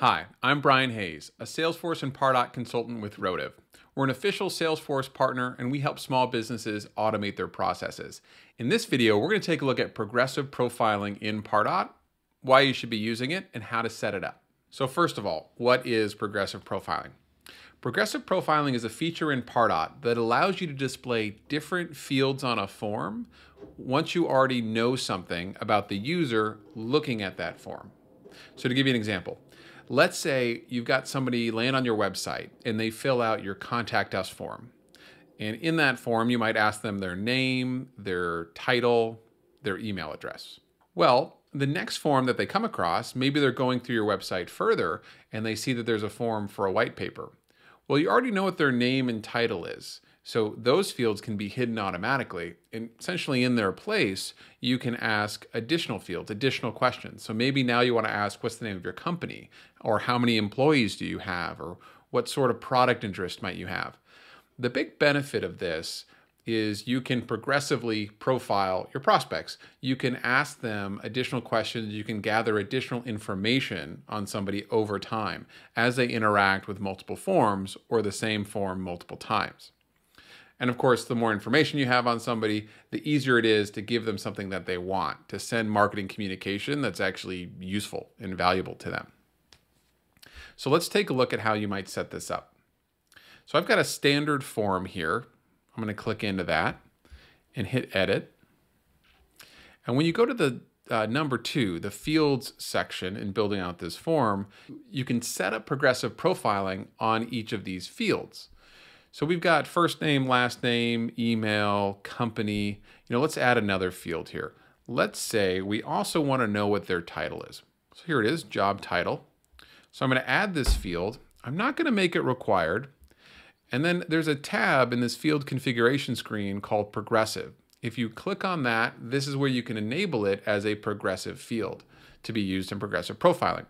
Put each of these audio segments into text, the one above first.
Hi, I'm Brian Hays, a Salesforce and Pardot consultant with Rotive. We're an official Salesforce partner and we help small businesses automate their processes. In this video, we're going to take a look at progressive profiling in Pardot, why you should be using it, and how to set it up. So first of all, what is progressive profiling? Progressive profiling is a feature in Pardot that allows you to display different fields on a form once you already know something about the user looking at that form. So to give you an example, Let's say you've got somebody land on your website and they fill out your contact us form. And in that form, you might ask them their name, their title, their email address. Well, the next form that they come across, maybe they're going through your website further and they see that there's a form for a white paper. Well, you already know what their name and title is. So those fields can be hidden automatically. And essentially in their place, you can ask additional fields, additional questions. So maybe now you want to ask, what's the name of your company? Or how many employees do you have? Or what sort of product interest might you have? The big benefit of this is you can progressively profile your prospects. You can ask them additional questions. You can gather additional information on somebody over time as they interact with multiple forms or the same form multiple times. And of course, the more information you have on somebody, the easier it is to give them something that they want, to send marketing communication that's actually useful and valuable to them. So let's take a look at how you might set this up. So I've got a standard form here. I'm going to click into that and hit edit. And when you go to the uh, number two, the fields section in building out this form, you can set up progressive profiling on each of these fields. So we've got first name, last name, email, company. You know, let's add another field here. Let's say we also want to know what their title is. So here it is, job title. So I'm going to add this field. I'm not going to make it required. And then there's a tab in this field configuration screen called progressive. If you click on that, this is where you can enable it as a progressive field to be used in progressive profiling.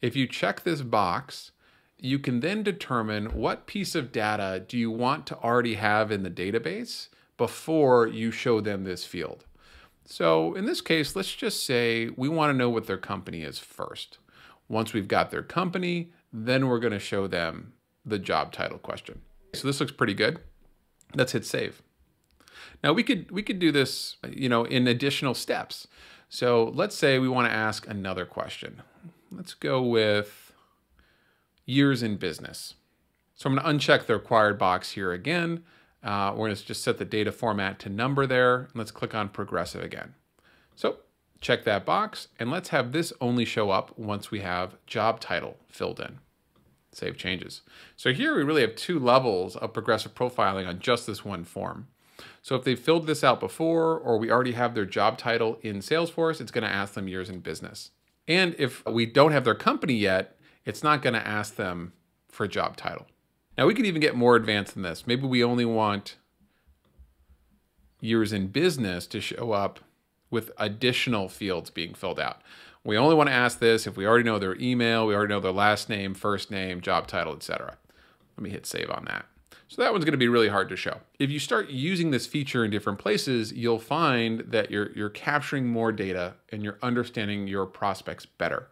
If you check this box, you can then determine what piece of data do you want to already have in the database before you show them this field. So in this case, let's just say we want to know what their company is first. Once we've got their company, then we're going to show them the job title question. So this looks pretty good. Let's hit save. Now we could we could do this, you know, in additional steps. So let's say we want to ask another question. Let's go with years in business. So I'm going to uncheck the required box here again. Uh, we're going to just set the data format to number there. Let's click on progressive again. So check that box and let's have this only show up once we have job title filled in. Save changes. So here we really have two levels of progressive profiling on just this one form. So if they filled this out before or we already have their job title in Salesforce, it's going to ask them years in business. And if we don't have their company yet, it's not going to ask them for a job title. Now we could even get more advanced than this. Maybe we only want years in business to show up with additional fields being filled out. We only want to ask this if we already know their email, we already know their last name, first name, job title, etc. Let me hit save on that. So that one's going to be really hard to show. If you start using this feature in different places, you'll find that you're, you're capturing more data and you're understanding your prospects better.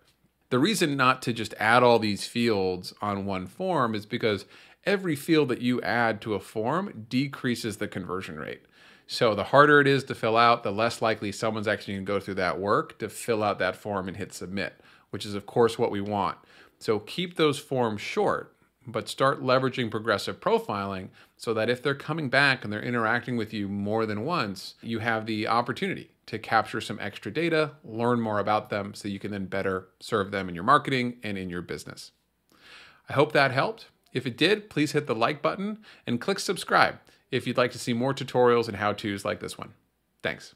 The reason not to just add all these fields on one form is because every field that you add to a form decreases the conversion rate. So the harder it is to fill out, the less likely someone's actually going to go through that work to fill out that form and hit submit, which is of course what we want. So keep those forms short, but start leveraging progressive profiling so that if they're coming back and they're interacting with you more than once, you have the opportunity to capture some extra data, learn more about them so you can then better serve them in your marketing and in your business. I hope that helped. If it did, please hit the like button and click subscribe if you'd like to see more tutorials and how-tos like this one. Thanks.